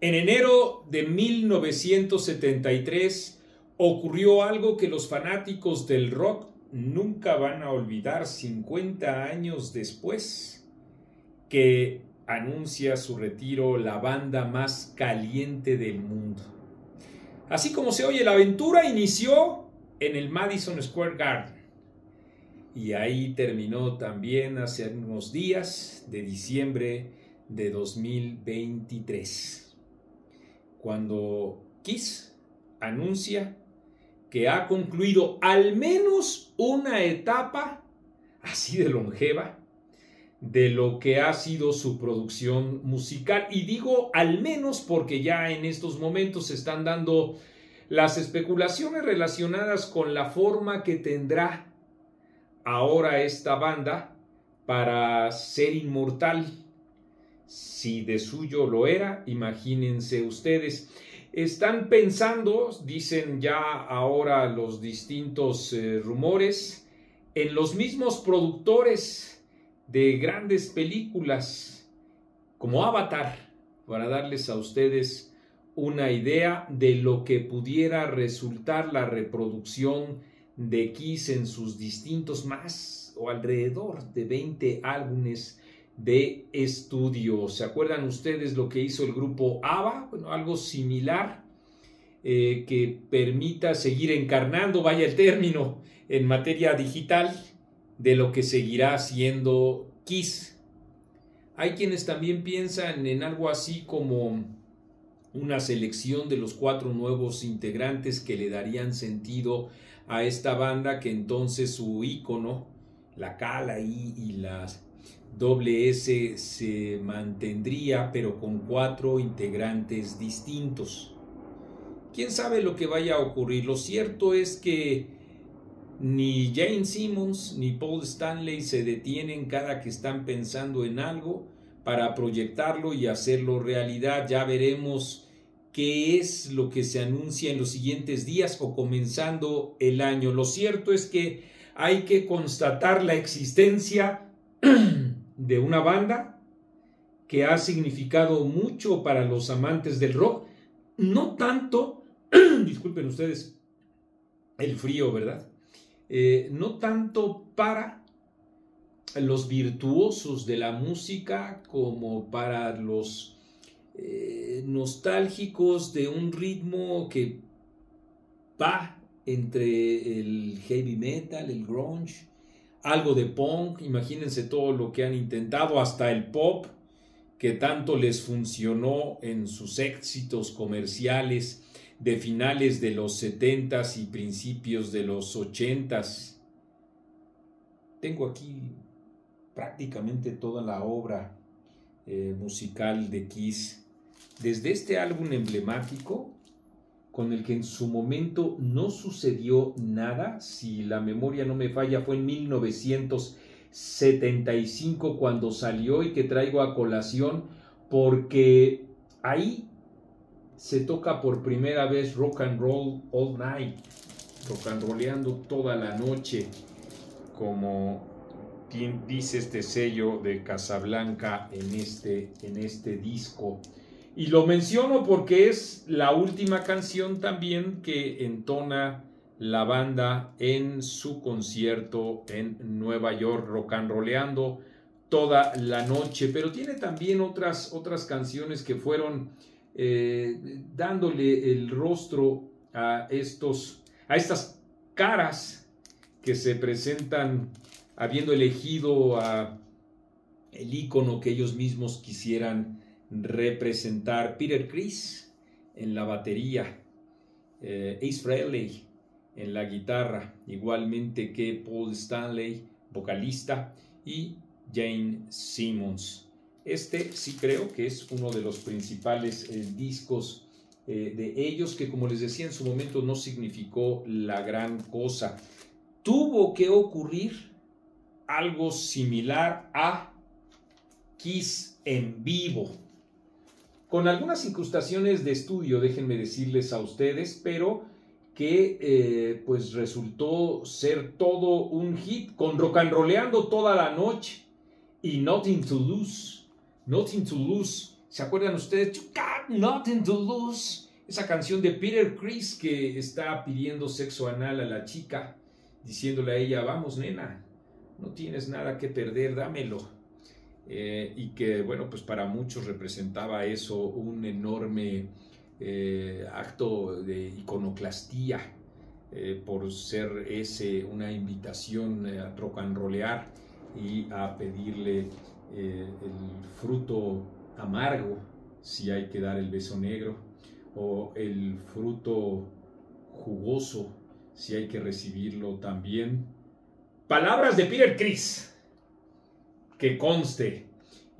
En enero de 1973 ocurrió algo que los fanáticos del rock nunca van a olvidar 50 años después, que anuncia su retiro la banda más caliente del mundo. Así como se oye, la aventura inició en el Madison Square Garden y ahí terminó también hace unos días de diciembre de 2023, cuando Kiss anuncia que ha concluido al menos una etapa así de longeva de lo que ha sido su producción musical. Y digo al menos porque ya en estos momentos se están dando las especulaciones relacionadas con la forma que tendrá ahora esta banda para ser inmortal. Si de suyo lo era, imagínense ustedes. Están pensando, dicen ya ahora los distintos eh, rumores, en los mismos productores de grandes películas como Avatar, para darles a ustedes una idea de lo que pudiera resultar la reproducción de Kiss en sus distintos más o alrededor de 20 álbumes de estudio. ¿Se acuerdan ustedes lo que hizo el grupo ABBA? Bueno, algo similar eh, que permita seguir encarnando, vaya el término, en materia digital de lo que seguirá siendo Kiss. Hay quienes también piensan en algo así como una selección de los cuatro nuevos integrantes que le darían sentido a esta banda que entonces su icono, la K, la I y las doble S se mantendría, pero con cuatro integrantes distintos. ¿Quién sabe lo que vaya a ocurrir? Lo cierto es que ni Jane Simmons ni Paul Stanley se detienen cada que están pensando en algo para proyectarlo y hacerlo realidad. Ya veremos qué es lo que se anuncia en los siguientes días o comenzando el año. Lo cierto es que hay que constatar la existencia de una banda que ha significado mucho para los amantes del rock, no tanto, disculpen ustedes, el frío, ¿verdad? Eh, no tanto para los virtuosos de la música como para los eh, nostálgicos de un ritmo que va entre el heavy metal, el grunge, algo de punk, imagínense todo lo que han intentado, hasta el pop, que tanto les funcionó en sus éxitos comerciales de finales de los 70s y principios de los 80s. Tengo aquí prácticamente toda la obra eh, musical de Kiss, desde este álbum emblemático con el que en su momento no sucedió nada, si la memoria no me falla, fue en 1975 cuando salió y que traigo a colación porque ahí se toca por primera vez rock and roll all night, rock and rolleando toda la noche, como dice este sello de Casablanca en este, en este disco. Y lo menciono porque es la última canción también que entona la banda en su concierto en Nueva York, rock and rolleando toda la noche. Pero tiene también otras, otras canciones que fueron eh, dándole el rostro a, estos, a estas caras que se presentan habiendo elegido el icono que ellos mismos quisieran representar Peter Chris en la batería, eh, Ace Frehley en la guitarra, igualmente que Paul Stanley, vocalista, y Jane Simmons. Este sí creo que es uno de los principales eh, discos eh, de ellos que, como les decía en su momento, no significó la gran cosa. Tuvo que ocurrir algo similar a Kiss en vivo con algunas incrustaciones de estudio, déjenme decirles a ustedes, pero que eh, pues resultó ser todo un hit, con rock and rollando toda la noche y Nothing to Lose, Nothing to Lose, ¿Se acuerdan ustedes? You got nothing to lose. Esa canción de Peter Chris que está pidiendo sexo anal a la chica, diciéndole a ella, vamos nena, no tienes nada que perder, dámelo. Eh, y que, bueno, pues para muchos representaba eso un enorme eh, acto de iconoclastía eh, por ser ese una invitación a trocanrolear y a pedirle el fruto amargo si hay que dar el beso negro o el fruto jugoso si hay que recibirlo también. Palabras de Peter Chris, que conste,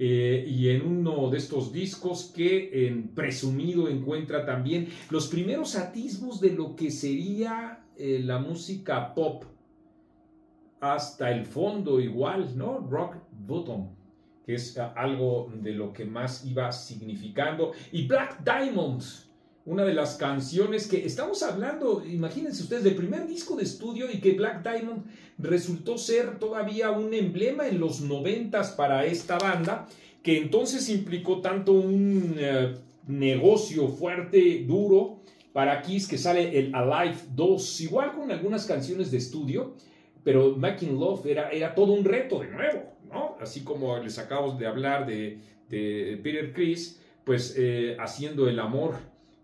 eh, y en uno de estos discos que en presumido encuentra también los primeros atisbos de lo que sería eh, la música pop hasta el fondo igual, ¿no? Rock bottom, que es algo de lo que más iba significando. Y Black Diamonds, una de las canciones que estamos hablando, imagínense ustedes, del primer disco de estudio y que Black Diamond resultó ser todavía un emblema en los noventas para esta banda, que entonces implicó tanto un eh, negocio fuerte, duro, para Kiss que sale el Alive 2, igual con algunas canciones de estudio, pero Making Love era, era todo un reto de nuevo, ¿no? Así como les acabo de hablar de, Peter Chris, pues eh, haciendo el amor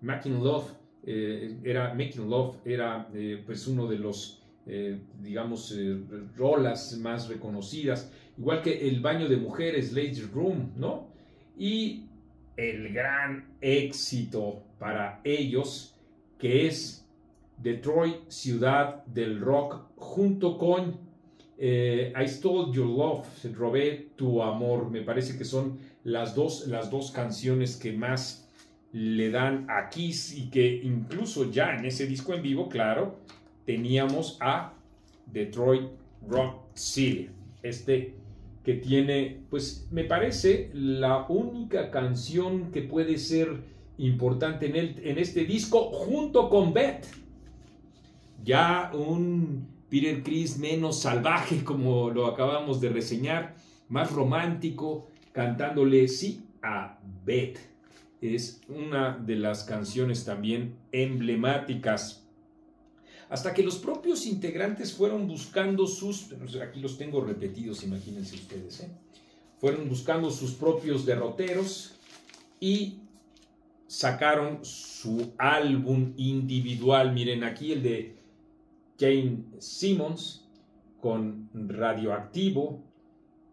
Making Love eh, era, Making Love era eh, pues uno de los, eh, digamos, rolas más reconocidas, igual que El baño de mujeres, Ladies Room, ¿no? Y el gran éxito para ellos, que es Detroit, ciudad del rock, junto con I Stole Your Love, robé tu amor. Me parece que son las dos, las dos canciones que más le dan a Kiss y que incluso ya en ese disco en vivo, claro, teníamos a Detroit Rock City, este que tiene, pues me parece la única canción que puede ser importante en, el, en este disco junto con Beth. Ya un Peter Chris menos salvaje como lo acabamos de reseñar, más romántico, cantándole sí a Beth es una de las canciones también emblemáticas. Hasta que los propios integrantes fueron buscando sus, aquí los tengo repetidos, imagínense ustedes, ¿eh? fueron buscando sus propios derroteros y sacaron su álbum individual. Miren aquí el de Jane Simmons con Radioactivo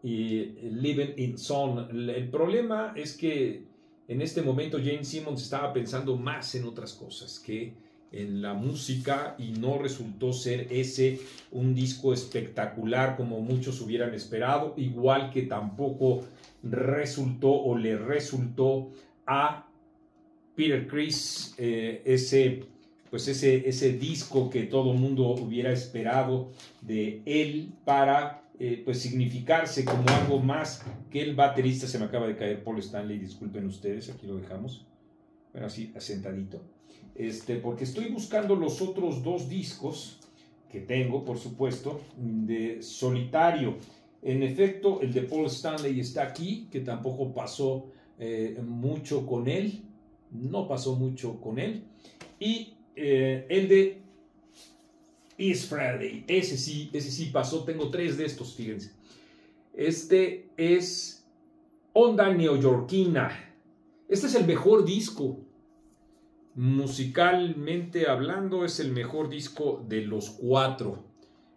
y Living in Sun. El problema es que en este momento Jane Simmons estaba pensando más en otras cosas que en la música y no resultó ser ese un disco espectacular como muchos hubieran esperado, igual que tampoco resultó o le resultó a Peter Chris eh, ese pues ese, ese disco que todo mundo hubiera esperado de él para eh, pues significarse como algo más que el baterista, se me acaba de caer Paul Stanley, disculpen ustedes, aquí lo dejamos, bueno, así, asentadito, este, porque estoy buscando los otros dos discos que tengo, por supuesto, de solitario. En efecto, el de Paul Stanley está aquí, que tampoco pasó eh, mucho con él, no pasó mucho con él, y eh, el de Is Friday. Ese sí, ese sí pasó. Tengo tres de estos, fíjense. Este es Onda Neoyorquina. Este es el mejor disco. Musicalmente hablando, es el mejor disco de los cuatro.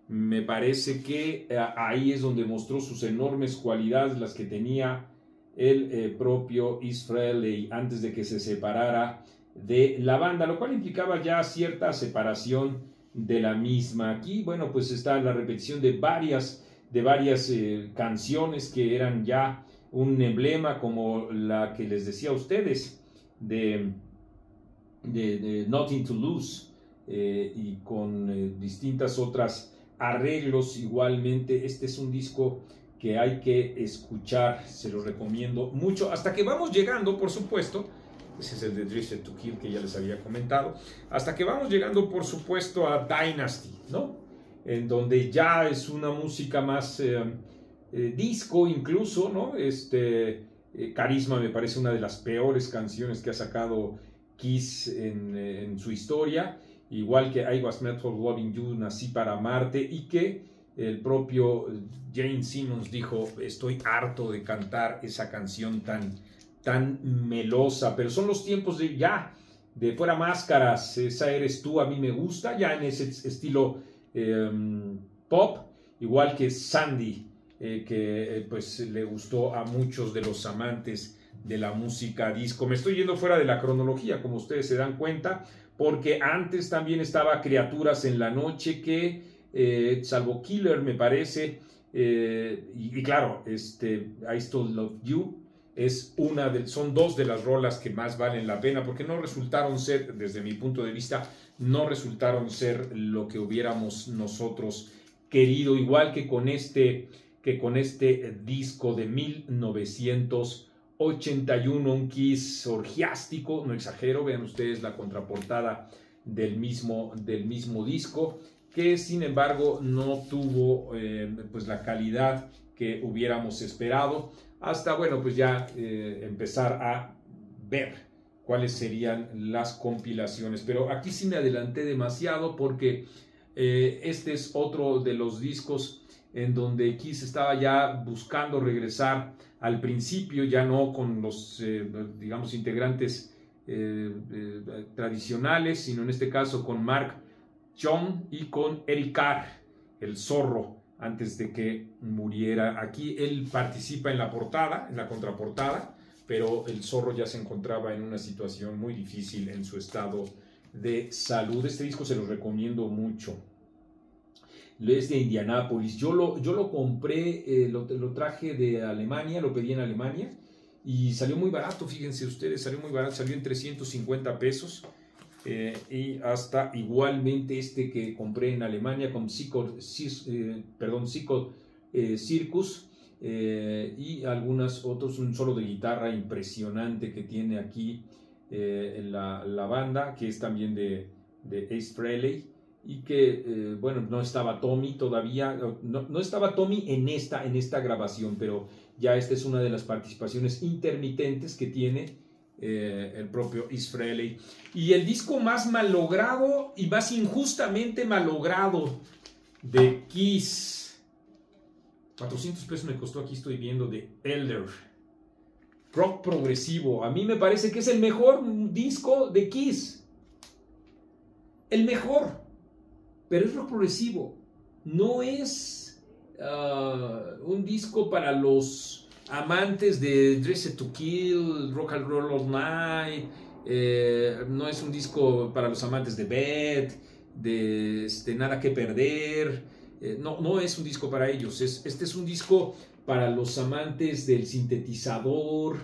Me parece que eh, ahí es donde mostró sus enormes cualidades, las que tenía el eh, propio Israel antes de que se separara de la banda, lo cual implicaba ya cierta separación de la misma. Aquí, bueno, pues está la repetición de varias, de varias eh, canciones que eran ya un emblema como la que les decía a ustedes de, de, Nothing to Lose eh, y con eh, distintas otras arreglos igualmente. Este es un disco que hay que escuchar, se lo recomiendo mucho, hasta que vamos llegando, por supuesto, ese es el de Drifted to Kill que ya les había comentado. Hasta que vamos llegando, por supuesto, a Dynasty, ¿no? En donde ya es una música más eh, eh, disco incluso, ¿no? Este, Eh, Carisma me parece una de las peores canciones que ha sacado Kiss en, su historia, igual que I Was Met for Loving You, Nací para Marte, y que el propio Jane Simmons dijo, estoy harto de cantar esa canción tan, tan melosa, pero son los tiempos de ya, de fuera máscaras, esa eres tú, a mí me gusta, ya en ese estilo em, pop, igual que Sandy, eh, que eh, pues le gustó a muchos de los amantes de la música disco. Me estoy yendo fuera de la cronología, como ustedes se dan cuenta, porque antes también estaba Criaturas en la Noche, que, eh, salvo Killer, me parece, y, claro, este, I Still Love You, es una de, son dos de las rolas que más valen la pena, porque no resultaron ser, desde mi punto de vista, no resultaron ser lo que hubiéramos nosotros querido, igual que con este que con este disco de 1981, un Kiss orgiástico, no exagero, vean ustedes la contraportada del mismo, del mismo disco, que sin embargo no tuvo eh, pues la calidad que hubiéramos esperado, hasta bueno, pues ya eh, empezar a ver cuáles serían las compilaciones. Pero aquí sí me adelanté demasiado porque eh, este es otro de los discos en donde Kiss estaba ya buscando regresar al principio, ya no con los, eh, digamos, integrantes tradicionales, sino en este caso con Mark John y con Eric Carr, el zorro, antes de que muriera. Aquí él participa en la portada, en la contraportada, pero el zorro ya se encontraba en una situación muy difícil en su estado de salud. Este disco se lo recomiendo mucho es de Indianápolis. Yo lo, yo lo compré, eh, lo, lo, traje de Alemania, lo pedí en Alemania y salió muy barato, fíjense ustedes, salió muy barato, salió en 350 pesos. Eh, y hasta igualmente este que compré en Alemania con Psycho, eh, perdón, Circus y algunas otros, un solo de guitarra impresionante que tiene aquí la, la, banda, que es también de, de Ace Frehley y que, eh, bueno, no estaba Tommy todavía, no, estaba Tommy en esta, en esta grabación, pero ya esta es una de las participaciones intermitentes que tiene eh, el propio Israeli. Y el disco más malogrado y más injustamente malogrado de Kiss. 400 pesos me costó, aquí estoy viendo, de Elder. Rock progresivo. A mí me parece que es el mejor disco de Kiss. El mejor pero es rock progresivo. No es ah, un disco para los amantes de Dress to Kill, Rock and Roll All Night. Eh, no es un disco para los amantes de Beth, de este, Nada que Perder. Eh, no, no es un disco para ellos. este es un disco para los amantes del sintetizador,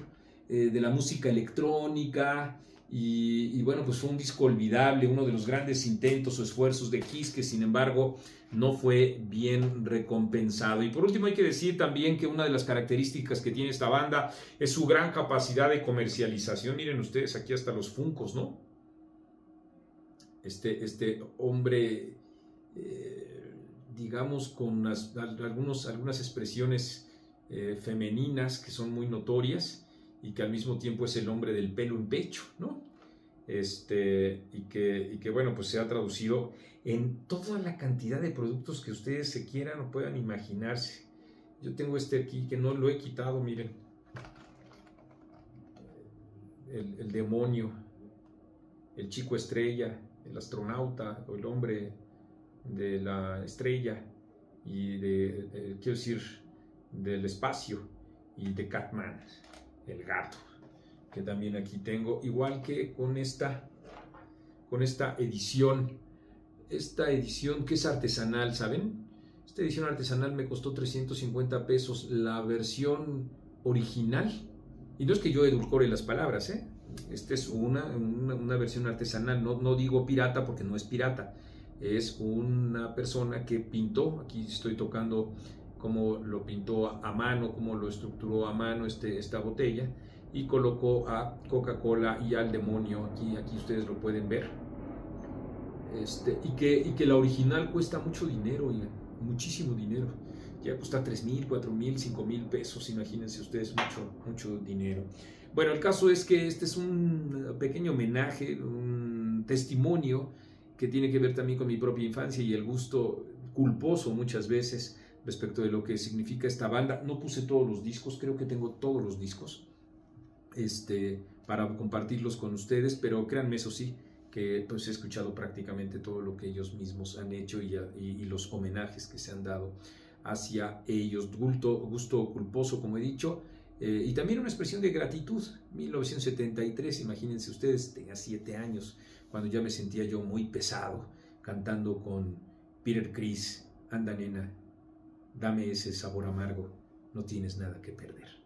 eh, de la música electrónica, y, bueno, pues fue un disco olvidable, uno de los grandes intentos o esfuerzos de Kiss que sin embargo no fue bien recompensado. Y por último hay que decir también que una de las características que tiene esta banda es su gran capacidad de comercialización. Miren ustedes aquí hasta los funcos, ¿no? Este, este hombre, eh, digamos, con algunas expresiones eh, femeninas que son muy notorias y que al mismo tiempo es el hombre del pelo en pecho, ¿no? Este, y, que, y que, bueno, pues se ha traducido en toda la cantidad de productos que ustedes se quieran o puedan imaginarse. Yo tengo este aquí que no lo he quitado, miren. El, demonio, el chico estrella, el astronauta o el hombre de la estrella y de, eh, quiero decir, del espacio y de Catman el gato, que también aquí tengo, igual que con esta, con esta edición, esta edición que es artesanal, ¿saben? Esta edición artesanal me costó 350 pesos, la versión original, y no es que yo edulcore las palabras, ¿eh? Esta es una, una, versión artesanal, no, no digo pirata porque no es pirata, es una persona que pintó, aquí estoy tocando cómo lo pintó a mano, cómo lo estructuró a mano este, esta botella y colocó a Coca-Cola y al demonio, aquí, aquí ustedes lo pueden ver. Este, y, que, y que la original cuesta mucho dinero, muchísimo dinero. ya cuesta 3 mil, 4 mil, 5 mil pesos, imagínense ustedes, mucho, mucho dinero. Bueno, el caso es que este es un pequeño homenaje, un testimonio que tiene que ver también con mi propia infancia y el gusto culposo muchas veces respecto de lo que significa esta banda. No puse todos los discos, creo que tengo todos los discos este, para compartirlos con ustedes, pero créanme eso sí, que pues he escuchado prácticamente todo lo que ellos mismos han hecho y, los homenajes que se han dado hacia ellos. Gusto, culposo, como he dicho, eh, y también una expresión de gratitud. 1973, imagínense ustedes, tenía siete años, cuando ya me sentía yo muy pesado, cantando con Peter Chris, Anda nena, dame ese sabor amargo, no tienes nada que perder.